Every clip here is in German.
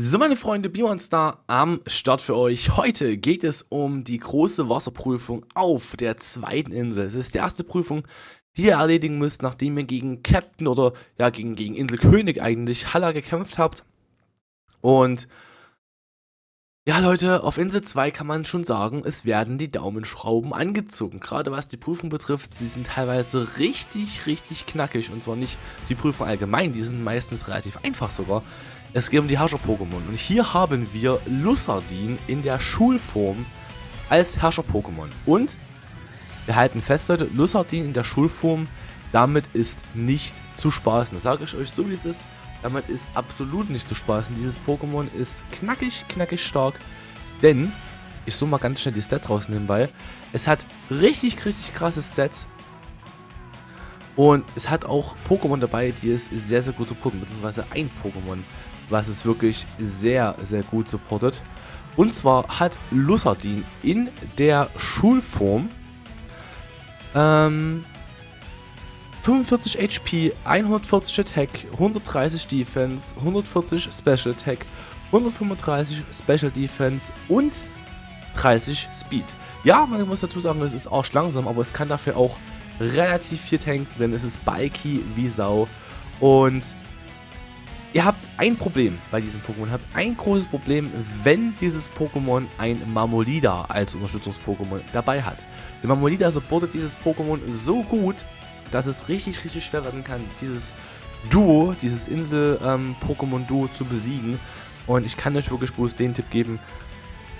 So meine Freunde, Bimonstar am Start für euch. Heute geht es um die große Wasserprüfung auf der zweiten Insel. Es ist die erste Prüfung, die ihr erledigen müsst, nachdem ihr gegen Captain oder ja gegen, gegen Insel König eigentlich Halla gekämpft habt. Und ja Leute, auf Insel 2 kann man schon sagen, es werden die Daumenschrauben angezogen. Gerade was die Prüfung betrifft, sie sind teilweise richtig, richtig knackig. Und zwar nicht die Prüfung allgemein, die sind meistens relativ einfach sogar. Es geht um die Herrscher-Pokémon. Und hier haben wir Lussardin in der Schulform als Herrscher-Pokémon. Und wir halten fest, Leute, Lussardin in der Schulform, damit ist nicht zu spaßen. Das sage ich euch so, wie es ist. Damit ist absolut nicht zu spaßen. Dieses Pokémon ist knackig, knackig stark. Denn, ich suche mal ganz schnell die Stats raus nebenbei. Es hat richtig, richtig krasse Stats. Und es hat auch Pokémon dabei, die es sehr, sehr gut supporten. Beziehungsweise ein Pokémon, was es wirklich sehr, sehr gut supportet. Und zwar hat Lussardin in der Schulform ähm, 45 HP, 140 Attack, 130 Defense, 140 Special Attack, 135 Special Defense und 30 Speed. Ja, man muss dazu sagen, es ist auch langsam, aber es kann dafür auch relativ viel tanken, denn es ist bulky wie Sau. Und Ihr habt ein Problem bei diesem Pokémon. Ihr habt ein großes Problem, wenn dieses Pokémon ein Marmolida als Unterstützungs-Pokémon dabei hat. Der Marmolida supportet dieses Pokémon so gut, dass es richtig, richtig schwer werden kann, dieses Duo, dieses Insel-Pokémon-Duo ähm, zu besiegen. Und ich kann euch wirklich bloß den Tipp geben,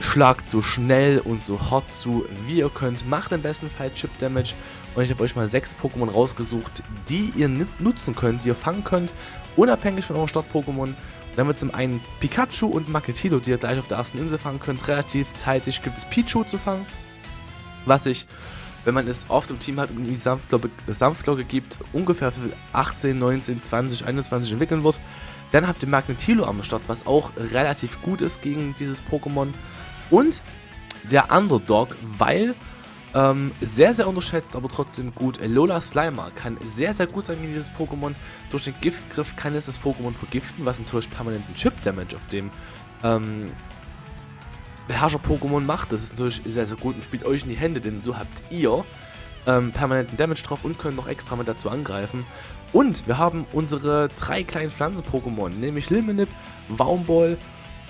schlagt so schnell und so hart zu, wie ihr könnt. Macht im besten Fall Chip Damage. Und ich habe euch mal sechs Pokémon rausgesucht, die ihr nutzen könnt, die ihr fangen könnt unabhängig von eurem Start-Pokémon. Dann wird zum einen Pikachu und Maketilo, die ihr gleich auf der ersten Insel fangen könnt. Relativ zeitig gibt es Pichu zu fangen, was sich, wenn man es oft im Team hat und die Sanftlocke gibt, ungefähr für 18, 19, 20, 21 entwickeln wird. Dann habt ihr Magnetilo am Start, was auch relativ gut ist gegen dieses Pokémon. Und der Underdog, weil ähm, sehr, sehr unterschätzt, aber trotzdem gut. Lola Slimer kann sehr, sehr gut sein gegen dieses Pokémon. Durch den Giftgriff kann es das Pokémon vergiften, was natürlich permanenten Chip-Damage auf dem ähm, Beherrscher-Pokémon macht. Das ist natürlich sehr, sehr gut und spielt euch in die Hände, denn so habt ihr ähm, permanenten Damage drauf und könnt noch extra mit dazu angreifen. Und wir haben unsere drei kleinen Pflanzen-Pokémon, nämlich Liminip, Waumball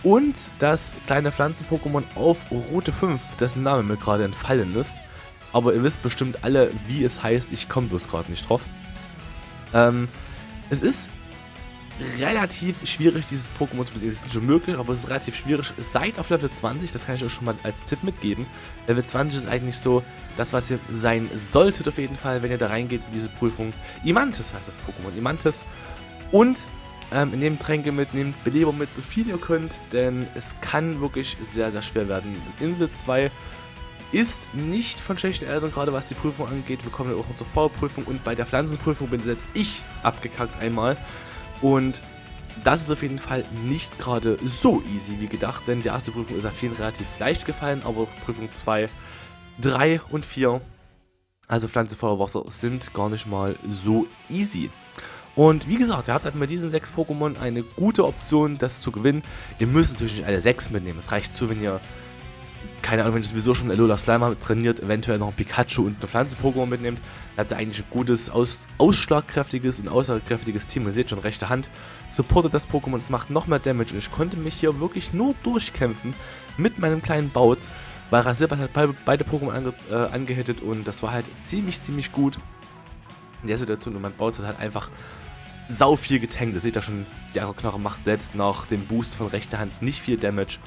und das kleine Pflanzen-Pokémon auf Route 5, dessen Name mir gerade entfallen ist aber ihr wisst bestimmt alle, wie es heißt. Ich komme bloß gerade nicht drauf. Ähm, es ist relativ schwierig, dieses Pokémon zu besiegen. Es ist nicht unmöglich, aber es ist relativ schwierig. Seid auf Level 20, das kann ich euch schon mal als Tipp mitgeben. Level 20 ist eigentlich so das, was ihr sein solltet auf jeden Fall, wenn ihr da reingeht in diese Prüfung. Imantis heißt das Pokémon, Imantis. Und ähm, nehmt Tränke mit, nehmt Beleber mit, so viel ihr könnt, denn es kann wirklich sehr, sehr schwer werden. Insel 2 ist nicht von schlechten Eltern, gerade was die Prüfung angeht. Wir kommen ja auch zur Vorprüfung und bei der Pflanzenprüfung bin selbst ich abgekackt einmal. Und das ist auf jeden Fall nicht gerade so easy wie gedacht, denn die erste Prüfung ist auf jeden Fall relativ leicht gefallen, aber Prüfung 2, 3 und 4, also Pflanze, Feuer, Wasser, sind gar nicht mal so easy. Und wie gesagt, ihr habt halt mit diesen sechs Pokémon eine gute Option, das zu gewinnen. Ihr müsst natürlich nicht alle sechs mitnehmen. Es reicht zu, wenn ihr keine Ahnung, wenn ihr sowieso schon Alola Slimer trainiert, eventuell noch ein Pikachu und eine Pflanzen-Pokémon mitnehmt, dann habt ihr eigentlich ein gutes, aus, ausschlagkräftiges und aussagekräftiges Team. Ihr seht schon, rechte Hand supportet das Pokémon, es macht noch mehr Damage und ich konnte mich hier wirklich nur durchkämpfen mit meinem kleinen Bautz, weil Rasirbat hat beide, beide Pokémon ange, äh, angehittet und das war halt ziemlich, ziemlich gut in der Situation und mein Bautz hat halt einfach sau viel getankt. Das seht ihr schon, die Knoche macht selbst nach dem Boost von rechter Hand nicht viel Damage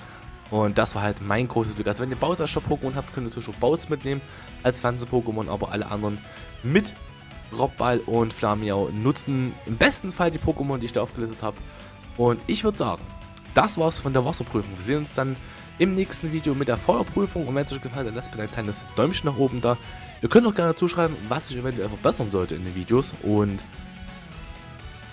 und das war halt mein großes Glück. Also wenn ihr Bautz als Pokémon habt, könnt ihr Beispiel Bautz mitnehmen als Pflanzen-Pokémon, aber alle anderen mit Robball und Flamiau nutzen im besten Fall die Pokémon, die ich da aufgelistet habe. Und ich würde sagen, das war's von der Wasserprüfung. Wir sehen uns dann im nächsten Video mit der Feuerprüfung. Und wenn es euch gefallen hat, lasst bitte ein kleines Däumchen nach oben da. Ihr könnt auch gerne zuschreiben, was ich eventuell verbessern sollte in den Videos. Und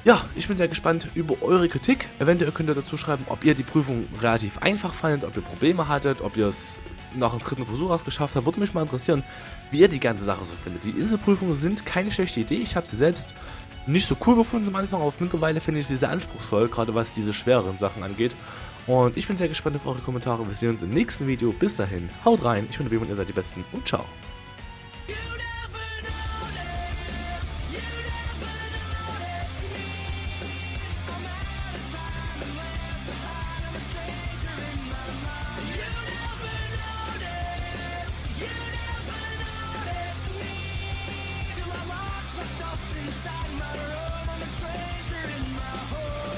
ja, ich bin sehr gespannt über eure Kritik. Eventuell könnt ihr dazu schreiben, ob ihr die Prüfung relativ einfach fandet, ob ihr Probleme hattet, ob ihr es nach dem dritten Versuch erst geschafft habt. Würde mich mal interessieren, wie ihr die ganze Sache so findet. Die Inselprüfungen sind keine schlechte Idee. Ich habe sie selbst nicht so cool gefunden am Anfang, aber mittlerweile finde ich sie sehr anspruchsvoll, gerade was diese schwereren Sachen angeht. Und ich bin sehr gespannt auf eure Kommentare. Wir sehen uns im nächsten Video. Bis dahin, haut rein. Ich bin der und ihr seid die Besten und ciao. Inside my room, I'm a stranger in my home.